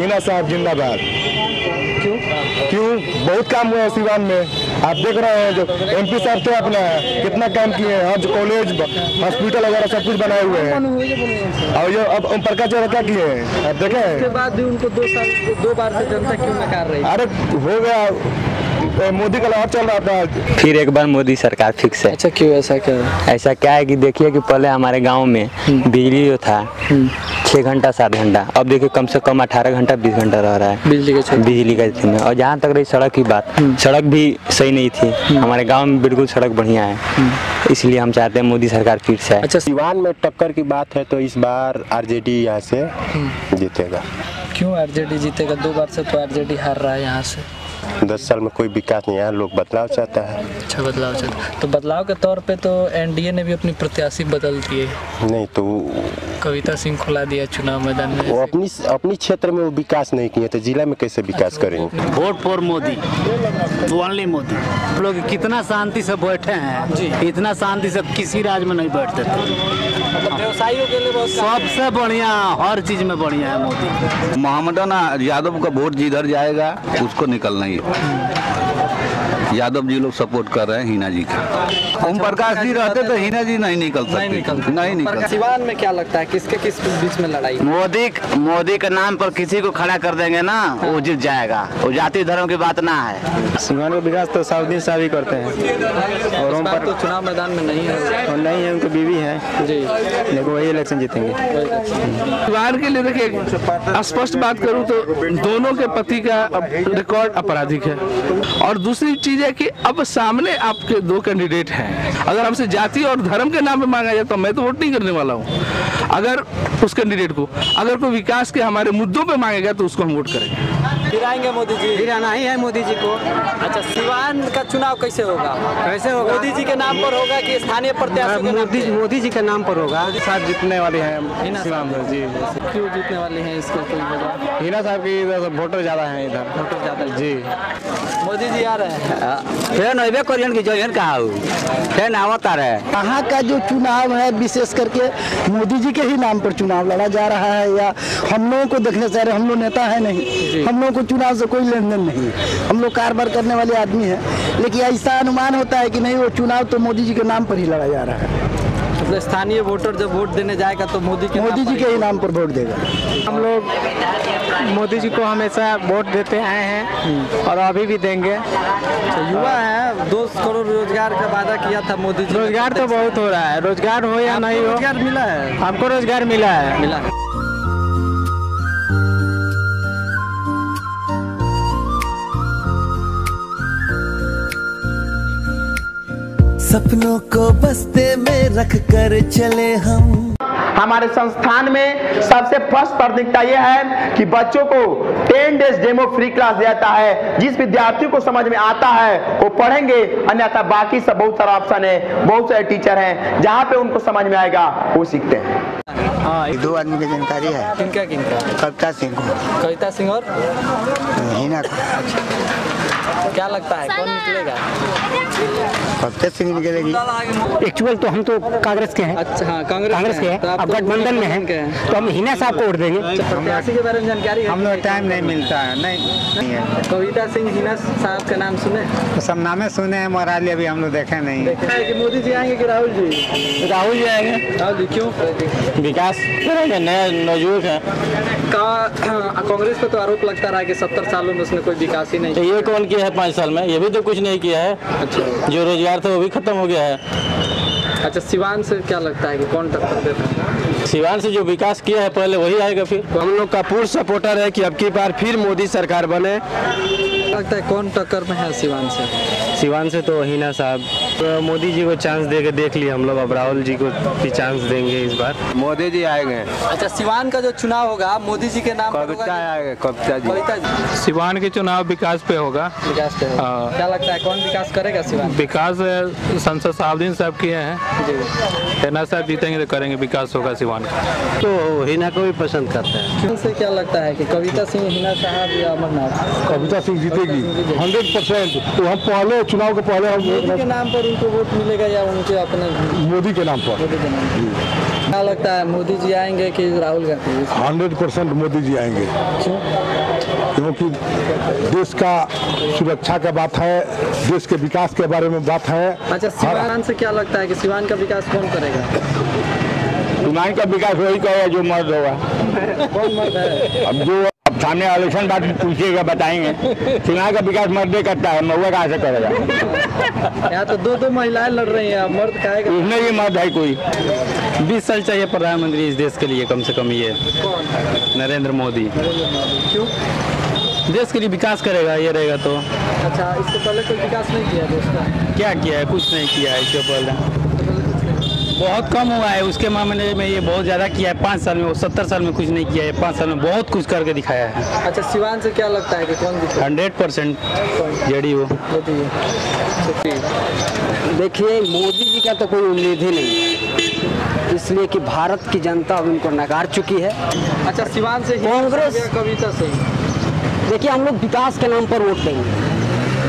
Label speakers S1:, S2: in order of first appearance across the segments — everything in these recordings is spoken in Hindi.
S1: हिना साहब जिंदाबाद।
S2: क्यों?
S1: क्यों? बहुत काम हुआ है सिवान में। आप देख रहे हैं जो एमपी साहब थे अपना कितना काम किए हैं। हज कॉलेज हॉस्पिटल वगैरह सब कुछ बनाए हुए हैं। और ये अब ओम प्रकाश जो क्या किए हैं? आप देखे।
S2: उसके
S1: हैं
S2: बाद भी उनको दो साल दो बार से जनता क्यों नकार रही? है
S1: अरे हो गया। मोदी का लहर चल रहा था
S3: फिर एक बार मोदी सरकार फिक्स है।
S2: अच्छा क्यों? ऐसा क्या
S3: ऐसा क्या है कि देखिए कि पहले हमारे गाँव में बिजली जो था छः घंटा सात घंटा। अब देखिए कम से कम अठारह घंटा बीस घंटा रह रहा है।
S2: बिजली के
S3: बिजली का स्थिति में। और जहाँ तक रही सड़क की बात सड़क भी सही नहीं थी। हमारे गाँव में बिल्कुल सड़क बढ़िया है। इसलिए हम चाहते हैं मोदी सरकार फिर से
S2: अच्छा
S4: सिवान में टक्कर की बात है तो इस बार आरजेडी यहाँ से जीतेगा।
S2: क्यों आरजेडी जीतेगा? दो बार से तो आरजेडी हार रहा है यहाँ से।
S4: दस साल में कोई विकास नहीं आया लोग बदलाव चाहता है।
S2: अच्छा बदलाव चल तो बदलाव के तौर पे तो एनडीए ने भी अपनी प्रत्याशी बदल दिए।
S4: नहीं तो
S2: कविता सिंह खुला दिया चुनाव मैदान में
S4: वो अपनी अपनी क्षेत्र में वो विकास नहीं किए तो जिला में कैसे विकास अच्छा, करेंगे?
S5: Vote for Modi only Modi. लोग कितना शांति से बैठे हैं
S2: जी।
S5: इतना शांति से किसी राज्य में नहीं बैठते थे।
S2: व्यवसायियों के लिए बहुत
S5: सबसे बढ़िया हर चीज़ में बढ़िया है मोदी।
S6: मोहम्मदन यादव का वोट जिधर जाएगा उसको निकलना ही है यादव जी लोग सपोर्ट कर रहे हैं हिना जी का। ओम प्रकाश जी रहते तो हिना जी नहीं निकल सकते।
S2: नहीं निकलते
S6: नहीं निकल
S2: सिवान में क्या लगता है? किसके किस बीच में लड़ाई?
S7: मोदी मोदी के नाम पर किसी को खड़ा कर देंगे ना वो जीत जाएगा। वो जाति धर्म की बात ना है।
S4: सिवान का विकास तो साउद्दीन साहब ही करते हैं। और ओम पर
S2: तो चुनाव मैदान में नहीं है।
S4: और नहीं है उनकी बीवी है।
S2: जी।
S4: लेकिन वही इलेक्शन जीतेंगे।
S8: परिवार के लिए देखिए स्पष्ट बात करूँ तो दोनों के पति का रिकॉर्ड आपराधिक है। और दूसरी चीज़ है कि अब सामने आपके दो कैंडिडेट हैं। अगर हमसे जाति और धर्म के नाम पे मांगा जाए तो मैं तो वोट नहीं करने वाला हूँ। अगर उस कैंडिडेट को, अगर कोई विकास के हमारे मुद्दों पे मांगेगा तो उसको हम वोट करेंगे।
S2: फिर आएँगे मोदी जी
S5: फिर आना ही है मोदी जी को।
S2: अच्छा सिवान का चुनाव कैसे होगा?
S5: कैसे होगा?
S2: मोदी जी के नाम पर होगा कि स्थानीय प्रत्याशी
S5: मोदी मोदी जी के नाम पर होगा।
S4: साथ जीतने वाले हैं सिवान
S2: साहब।
S4: में जी
S2: क्यों जीतने वाले हैं इसको कोई वजह?
S4: हिना साहब की इधर वोटर ज़्यादा है इधर।
S2: वोटर ज़्यादा
S4: जी।
S2: मोदी जी आ रहे हैं।
S7: फिर नैबे करियन की जोयन कहा फिर आवत आ रहे।
S9: यहाँ का जो चुनाव है विशेष करके मोदी जी के ही नाम पर चुनाव लड़ा जा रहा है या हम लोगों को देखने से रहे हम लोग नेता है नहीं। हम लोगों को चुनाव से कोई लेन देन नहीं है। हम लोग कारोबार करने वाले आदमी हैं लेकिन ऐसा अनुमान होता है कि नहीं वो चुनाव तो मोदी जी के नाम पर ही लड़ा जा रहा है।
S2: मतलब स्थानीय वोटर जब वोट देने जाएगा तो मोदी के
S9: मोदी जी के ही नाम पर वोट देगा।
S4: हम लोग मोदी जी को हमेशा वोट देते आए हैं और अभी भी देंगे।
S2: अच्छा, युवा है दो करोड़ रोज़गार का वादा किया था मोदी जी
S4: रोज़गार तो बहुत हो रहा है। रोज़गार हो या नहीं हो
S2: रोज़गार मिला है?
S4: हमको रोज़गार मिला है।
S2: मिला है।
S10: सपनों को बस्ते में रख कर चले हम।
S11: हमारे संस्थान में सबसे फ़र्स्ट प्राथमिकता यह है कि बच्चों को 10 डेज़ डेमो फ्री क्लास देता है। जिस विद्यार्थी को समझ में आता है वो पढ़ेंगे अन्यथा बाकी सब बहुत सारा ऑप्शन है बहुत सारे टीचर हैं। जहाँ पे उनको समझ में आएगा वो सीखते हैं।
S9: हाँ दो आदमी की जानकारी है।
S2: किनका किनका?
S9: कविता सिंह
S2: कविता सिंह और?
S9: हिना
S2: क्या लगता है कौन निकलेगा?
S9: कविता सिंह निकलेगी।
S5: एक्चुअल तो हम तो कांग्रेस के हैं।
S2: अच्छा हाँ कांग्रेस
S5: कांग्रेस के
S2: तो
S5: हैं।
S2: आप
S5: अब
S2: तो
S5: गठबंधन में हैं। तो हम हिना साहब को वोट देंगे।
S2: प्रत्याशी के बारे में जानकारी
S4: हम लोग टाइम नहीं मिलता है। नहीं
S2: कविता सिंह हिना साहब का नाम सुने?
S4: तो सब नामे सुने हैं महाराज अभी हम लोग देखे नहीं।
S2: कि मोदी जी आएँगे कि राहुल जी?
S4: राहुल जी आएँगे।
S2: राहुल जी क्यों?
S4: विकास करेंगे नए हैं।
S2: का कांग्रेस पे तो आरोप लगता रहा कि सत्तर सालों में उसने कोई विकास ही नहीं।
S4: ये कौन किया है पाँच साल में ये भी तो कुछ नहीं किया है।
S2: अच्छा।
S4: जो रोज़गार था वो भी खत्म हो गया है।
S2: अच्छा सिवान से क्या लगता है कि कौन टक्कर देता है
S4: सिवान से जो विकास किया है पहले वही आएगा फिर।
S11: हम लोग का पूर्ण सपोर्टर है कि अब की बार फिर मोदी सरकार बने।
S2: लगता है कौन टक्कर में है सिवान से?
S4: सिवान से तो हिना साहब। तो मोदी जी को चांस दे के देख लिया हम लोग अब राहुल जी को भी चांस देंगे इस बार। मोदी जी आएँगे
S2: अच्छा सिवान का जो चुनाव होगा मोदी जी के नाम
S4: कविता आएगा कविता
S2: कि- कविता जी।
S8: सिवान के चुनाव विकास पे होगा।
S2: विकास पे होगा।
S8: हाँ।
S2: क्या लगता है कौन विकास करेगा सिवान
S8: विकास संसद साहबुद्दीन साहब किए हैं। हिना साहब जीतेंगे तो करेंगे विकास होगा सिवान का।
S5: तो हिना को भी पसंद करते हैं।
S2: क्या लगता है कि कविता सिंह हिना साहब या अमरनाथ?
S1: कविता सिंह जीतेगी हंड्रेड परसेंट। तो हम पहले चुनाव के पहले हम
S2: मोदी के नाम पर उनको वोट मिलेगा या उनके अपने
S1: मोदी के नाम पर।
S2: मोदी के नाम क्या लगता है मोदी जी आएँगे कि राहुल गांधी?
S1: हंड्रेड परसेंट मोदी जी आएँगे। क्योंकि देश का सुरक्षा का बात है देश के विकास के बारे में बात है।
S2: अच्छा सिवान से क्या लगता है कि सिवान का विकास कौन करेगा?
S12: चुनाव का विकास वही करेगा जो मर्द होगा।
S2: कौन मर्द है?
S12: अब जो सामने इलेक्शन बात पूछिएगा बताएँगे। चुनाव का विकास मर्दे करता है महुआ कहाँ से करेगा?
S2: यहाँ तो दो दो महिलाएँ लड़ रही हैं मर्द खाएगा।
S12: उसमें ये मर्द है कोई।
S4: बीस साल चाहिए प्रधानमंत्री इस देश के लिए कम से कम ये। नरेंद्र मोदी।
S2: क्यों?
S4: देश के लिए विकास करेगा ये रहेगा तो।
S2: अच्छा इससे पहले कोई विकास नहीं किया देश का?
S4: क्या किया है? कुछ नहीं किया है इसके पहले बहुत कम हुआ है। उसके मामले में ये बहुत ज़्यादा किया है। पाँच साल में वो सत्तर साल में कुछ नहीं किया है। पाँच साल में बहुत कुछ करके दिखाया है।
S2: अच्छा सिवान से क्या लगता है कि कौन
S4: हंड्रेड परसेंट जेडी वो।
S13: देखिए मोदी जी का तो कोई उम्मीद ही नहीं। है इसलिए कि भारत की जनता अब उनको नकार चुकी है।
S2: अच्छा सिवान से
S13: कांग्रेस
S2: कविता सिंह।
S13: देखिए हम लोग विकास के नाम पर वोट देंगे।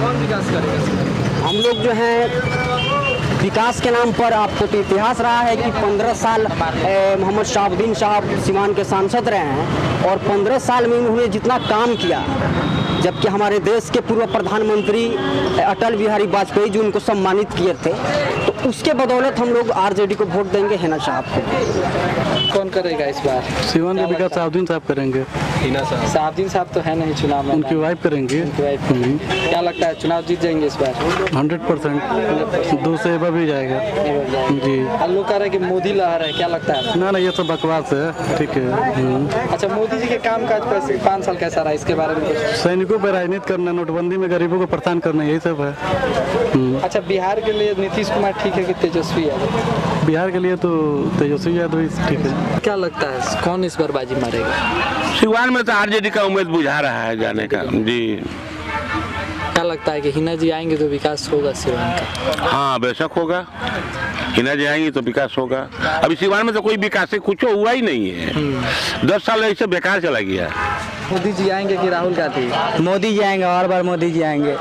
S2: कौन विकास करेगा?
S13: हम लोग जो है विकास के नाम पर आपको तो इतिहास रहा है कि 15 साल मोहम्मद शाहबुद्दीन शाह सीमान के सांसद रहे हैं और 15 साल में उन्होंने जितना काम किया, जबकि हमारे देश के पूर्व प्रधानमंत्री अटल बिहारी वाजपेयी जी उनको सम्मानित किए थे तो उसके बदौलत हम लोग आरजेडी को वोट देंगे, हेना शाह को
S2: कौन करेगा इस बार?
S4: सिवान का विकास साहबुद्दीन साहब करेंगे।
S2: साहबुद्दीन साहब। तो है नहीं चुनाव में
S4: उनकी वाइफ करेंगे।
S2: क्या लगता है चुनाव जीत जाएँगे इस बार?
S4: Hundred percent. दो से भी जाएगा। जी।
S2: लोग कह रहे हैं कि मोदी लहर है क्या लगता है?
S4: ना ना ये सब बकवास है। ठीक है। हम्म।
S2: अच्छा मोदी जी के काम काज पाँच साल कैसा रहा इसके बारे में
S4: सैनिकों पर राजनीति करना नोटबंदी में गरीबों को परेशान करना यही सब है। हम्म।
S2: अच्छा बिहार के लिए नीतीश कुमार ठीक है कि तेजस्वी है
S4: बिहार के लिए तो तेजस्वी यादव ठीक है।
S2: क्या लगता है कौन इस बार बाजी मारेगा?
S14: सिवान में तो आरजेडी का उम्मीद बुझा रहा है जाने का। जी।
S2: क्या लगता है कि हिना जी आएँगे तो विकास होगा सिवान का
S14: हाँ बेशक होगा। हिना जी आएँगी तो विकास होगा। अभी सिवान में तो कोई विकास कुछ हुआ ही नहीं है। दस साल ऐसे बेकार चला गया।
S2: मोदी जी आएँगे कि राहुल गांधी?
S13: मोदी जी आएँगे और बार मोदी जी आएँगे।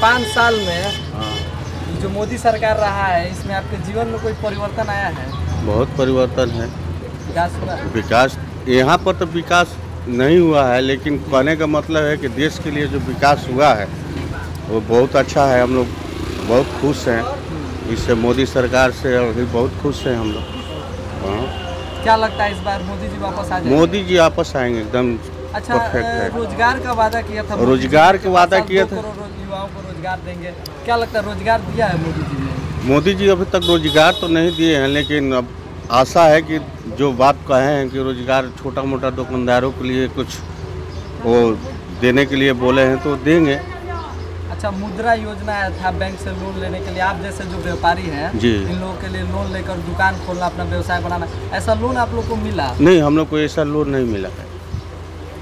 S2: पाँच साल में जो मोदी सरकार रहा है इसमें आपके जीवन में कोई परिवर्तन आया है?
S15: बहुत परिवर्तन है।
S2: विकास
S15: यहाँ पर तो विकास नहीं हुआ है लेकिन कहने का मतलब है कि देश के लिए जो विकास हुआ है वो बहुत अच्छा है हम लोग बहुत खुश हैं। इससे मोदी सरकार से अभी बहुत खुश हैं हम लोग। हाँ।
S2: क्या लगता है इस बार मोदी जी वापस आ जाएँगे?
S15: मोदी जी वापस आएँगे एकदम
S2: अच्छा रोज़गार का वादा किया था
S15: रोज़गार का वादा किया था।
S2: युवाओं को रोज़गार देंगे। क्या लगता है रोज़गार दिया है मोदी जी ने?
S15: मोदी जी अभी तक रोज़गार तो नहीं दिए हैं लेकिन अब आशा है कि जो बात कहे हैं कि रोज़गार छोटा मोटा दुकानदारों के लिए कुछ वो देने के लिए बोले हैं तो देंगे।
S2: अच्छा मुद्रा योजना आया था बैंक से लोन लेने के लिए। आप जैसे जो व्यापारी हैं
S15: जी।
S2: इन लोगों के लिए लोन लेकर दुकान खोलना अपना व्यवसाय बनाना ऐसा लोन आप लोग को मिला?
S15: नहीं हम लोग को ऐसा लोन नहीं मिला है।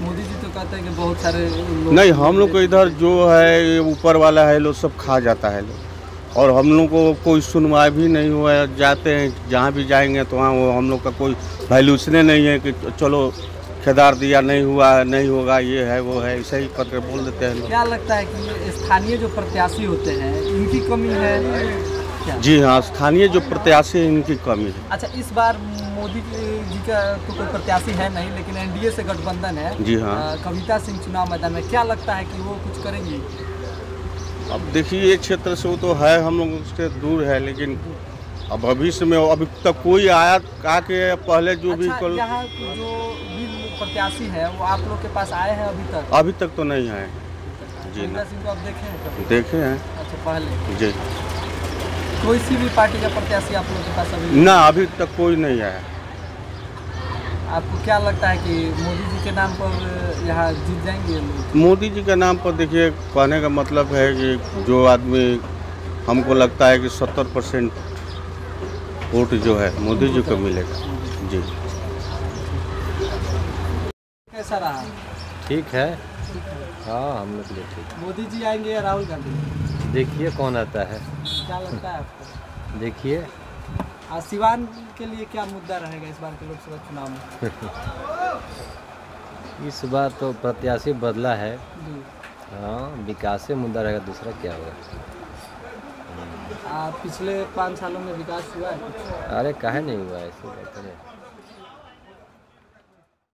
S2: मोदी जी तो कहते हैं कि बहुत सारे
S15: नहीं हम लोग को इधर जो है ऊपर वाला है लोग सब खा जाता है लोग। और हम लोग को कोई सुनवाई भी नहीं हुआ है। जाते हैं जहाँ भी जाएँगे तो वहाँ वो हम लोग का कोई वैल्यूशने नहीं है कि चलो खेदार दिया नहीं हुआ है नहीं होगा ये है वो है ऐसे ही करके बोल देते हैं
S2: क्या लगता है कि स्थानीय जो प्रत्याशी होते हैं इनकी कमी है? क्या?
S15: जी हाँ स्थानीय जो प्रत्याशी हैं इनकी कमी है।
S2: अच्छा इस बार मोदी जी का तो कोई प्रत्याशी है नहीं लेकिन एनडीए से गठबंधन है।
S15: जी हाँ।
S2: कविता सिंह चुनाव मैदान में क्या लगता है कि वो कुछ करेंगी?
S15: अब देखिए ये क्षेत्र से वो तो है हम लोग उससे दूर है लेकिन अब भविष्य में अभी तक कोई आया कहा के पहले जो भी
S2: अच्छा
S15: कल
S2: जो भी प्रत्याशी है वो आप लोग के पास आए हैं अभी तक?
S15: अभी तक तो नहीं आए। जी ना।
S2: आप देखे हैं
S15: देखे हैं।
S2: अच्छा पहले।
S15: जी।
S2: कोई सी भी पार्टी का प्रत्याशी आप लोग के पास अभी?
S15: ना अभी तक कोई नहीं आया।
S2: आपको क्या लगता है कि मोदी जी के नाम पर यहाँ जीत जाएँगे लोग
S15: मोदी जी के नाम पर देखिए कहने का मतलब है कि जो आदमी हमको लगता है कि सत्तर परसेंट वोट जो है मोदी जी को मिलेगा। जी।
S2: कैसा रहा?
S16: ठीक है। हाँ। हम लोग के लिए ठीक।
S2: मोदी जी आएँगे या राहुल गांधी?
S16: देखिए कौन आता है।
S2: क्या लगता है आपको?
S16: देखिए।
S2: आज सिवान के लिए क्या मुद्दा रहेगा इस बार के लोकसभा चुनाव में?
S16: इस बार तो प्रत्याशी बदला है। हाँ विकास से मुद्दा रहेगा दूसरा क्या होगा?
S2: पिछले पाँच सालों में विकास हुआ है
S16: अरे कहे नहीं हुआ ऐसे है